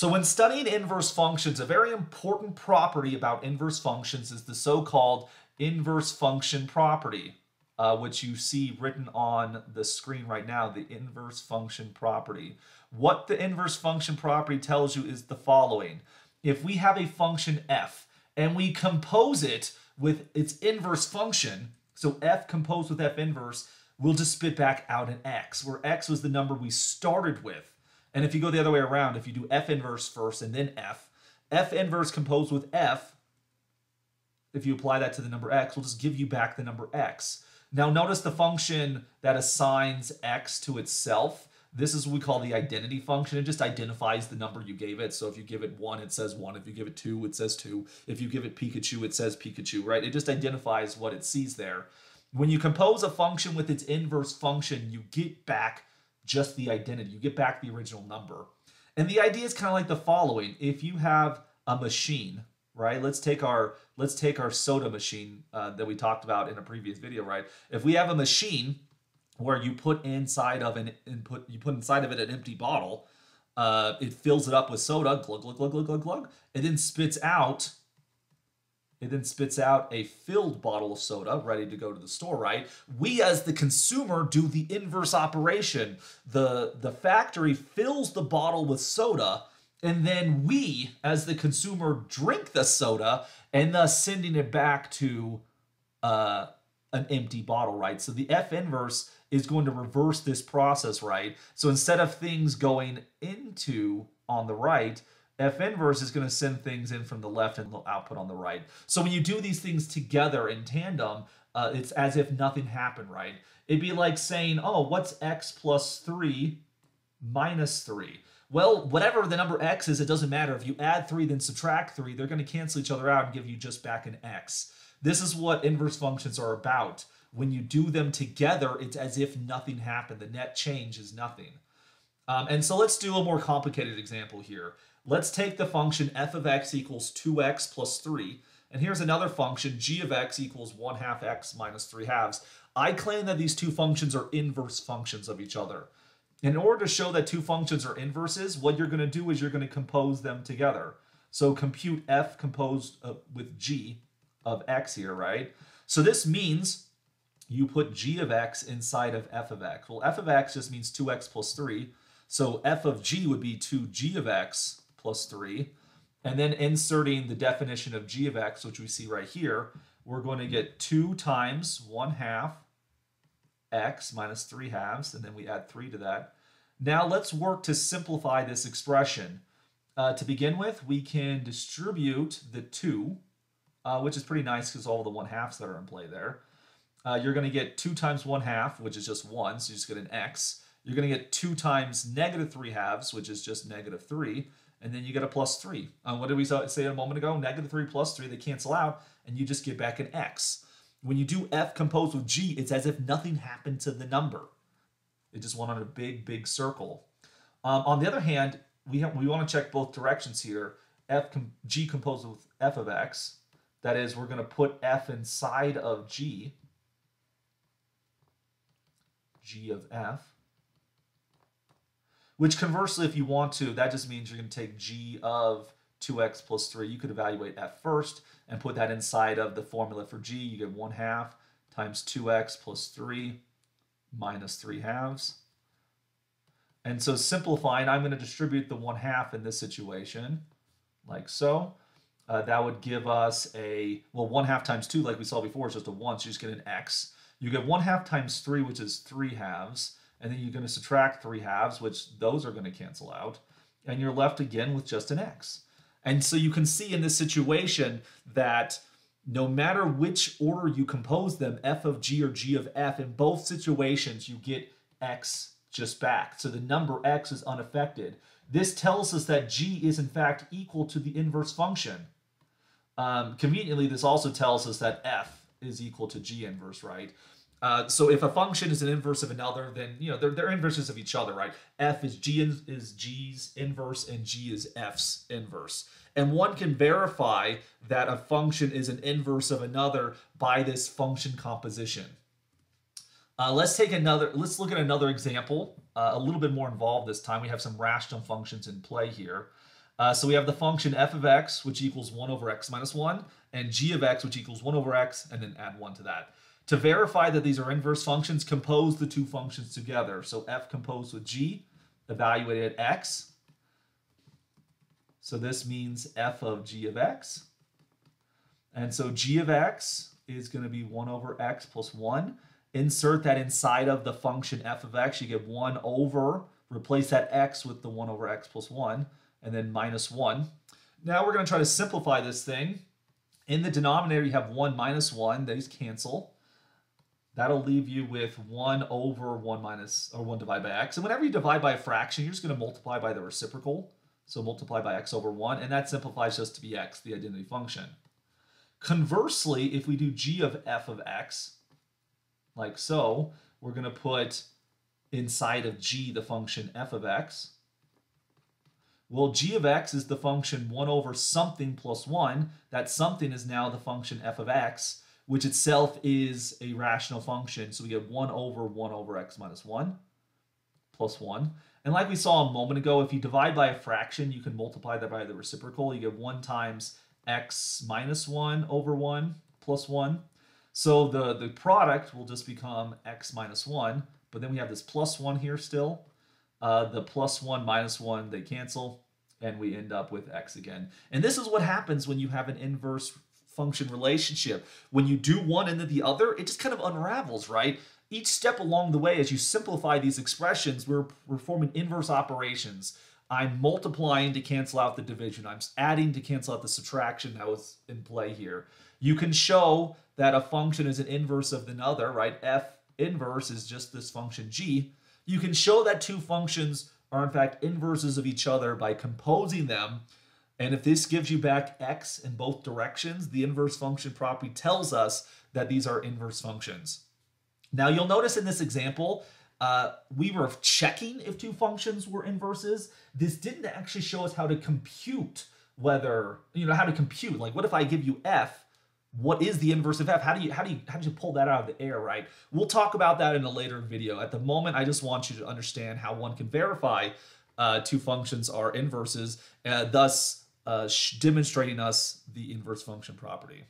So when studying inverse functions, a very important property about inverse functions is the so-called inverse function property, uh, which you see written on the screen right now, the inverse function property. What the inverse function property tells you is the following. If we have a function f and we compose it with its inverse function, so f composed with f inverse, we'll just spit back out an x, where x was the number we started with. And if you go the other way around, if you do f inverse first and then f, f inverse composed with f, if you apply that to the number x, will just give you back the number x. Now notice the function that assigns x to itself. This is what we call the identity function. It just identifies the number you gave it. So if you give it 1, it says 1. If you give it 2, it says 2. If you give it Pikachu, it says Pikachu, right? It just identifies what it sees there. When you compose a function with its inverse function, you get back just the identity. You get back the original number. And the idea is kind of like the following. If you have a machine, right? Let's take our let's take our soda machine uh, that we talked about in a previous video, right? If we have a machine where you put inside of an input, you put inside of it an empty bottle, uh, it fills it up with soda, glug glug glug glug glug glug, and then spits out it then spits out a filled bottle of soda ready to go to the store, right? We as the consumer do the inverse operation. The the factory fills the bottle with soda and then we as the consumer drink the soda and thus sending it back to uh, an empty bottle, right? So the F inverse is going to reverse this process, right? So instead of things going into on the right, F inverse is going to send things in from the left and the output on the right. So when you do these things together in tandem, uh, it's as if nothing happened, right? It'd be like saying, oh, what's x plus 3 minus 3? Well, whatever the number x is, it doesn't matter. If you add 3 then subtract 3, they're going to cancel each other out and give you just back an x. This is what inverse functions are about. When you do them together, it's as if nothing happened. The net change is nothing. Um, and so let's do a more complicated example here. Let's take the function f of x equals 2x plus 3. And here's another function, g of x equals 1 half x minus 3 halves. I claim that these two functions are inverse functions of each other. In order to show that two functions are inverses, what you're going to do is you're going to compose them together. So compute f composed uh, with g of x here, right? So this means you put g of x inside of f of x. Well, f of x just means 2x plus 3. So f of g would be 2g of x plus 3. And then inserting the definition of g of x, which we see right here, we're going to get 2 times 1 half x minus 3 halves, and then we add 3 to that. Now let's work to simplify this expression. Uh, to begin with, we can distribute the 2, uh, which is pretty nice because all the 1 halves that are in play there. Uh, you're going to get 2 times 1 half, which is just 1, so you just get an x. You're going to get 2 times negative 3 halves, which is just negative 3 and then you get a plus 3. Um, what did we say a moment ago? Negative 3 plus 3, they cancel out, and you just get back an x. When you do f composed with g, it's as if nothing happened to the number. It just went on a big, big circle. Um, on the other hand, we, have, we want to check both directions here. f com g composed with f of x. That is, we're going to put f inside of g, g of f. Which conversely, if you want to, that just means you're going to take g of 2x plus 3. You could evaluate f first and put that inside of the formula for g. You get 1 half times 2x plus 3 minus 3 halves. And so simplifying, I'm going to distribute the 1 half in this situation, like so. Uh, that would give us a, well, 1 half times 2, like we saw before, is just a 1, so you just get an x. You get 1 half times 3, which is 3 halves and then you're going to subtract 3 halves, which those are going to cancel out, and you're left again with just an x. And so you can see in this situation that no matter which order you compose them, f of g or g of f, in both situations you get x just back. So the number x is unaffected. This tells us that g is in fact equal to the inverse function. Um, conveniently, this also tells us that f is equal to g inverse, right? Uh, so if a function is an inverse of another, then you know they're, they're inverses of each other, right? F is G in, is G's inverse and G is F's inverse. And one can verify that a function is an inverse of another by this function composition. Uh, let's take another, let's look at another example, uh, a little bit more involved this time. We have some rational functions in play here. Uh, so we have the function f of x, which equals 1 over x minus 1, and g of x, which equals 1 over x, and then add 1 to that. To verify that these are inverse functions, compose the two functions together. So f composed with g, evaluated at x. So this means f of g of x. And so g of x is going to be 1 over x plus 1. Insert that inside of the function f of x. You get 1 over, replace that x with the 1 over x plus 1, and then minus 1. Now we're going to try to simplify this thing. In the denominator, you have 1 minus 1. These cancel. That'll leave you with 1 over 1 minus, or 1 divided by x. And whenever you divide by a fraction, you're just going to multiply by the reciprocal. So multiply by x over 1, and that simplifies just to be x, the identity function. Conversely, if we do g of f of x, like so, we're going to put inside of g the function f of x. Well, g of x is the function 1 over something plus 1. That something is now the function f of x which itself is a rational function. So we get 1 over 1 over x minus 1 plus 1. And like we saw a moment ago, if you divide by a fraction, you can multiply that by the reciprocal. You get 1 times x minus 1 over 1 plus 1. So the, the product will just become x minus 1. But then we have this plus 1 here still. Uh, the plus 1 minus 1, they cancel. And we end up with x again. And this is what happens when you have an inverse function relationship. When you do one and then the other, it just kind of unravels, right? Each step along the way, as you simplify these expressions, we're, we're inverse operations. I'm multiplying to cancel out the division. I'm adding to cancel out the subtraction that was in play here. You can show that a function is an inverse of another, right? F inverse is just this function g. You can show that two functions are in fact inverses of each other by composing them and if this gives you back x in both directions, the inverse function property tells us that these are inverse functions. Now you'll notice in this example, uh, we were checking if two functions were inverses. This didn't actually show us how to compute whether, you know, how to compute. Like what if I give you f, what is the inverse of f? How do you how do you how do you pull that out of the air, right? We'll talk about that in a later video. At the moment, I just want you to understand how one can verify uh, two functions are inverses, uh, thus uh, demonstrating us the inverse function property.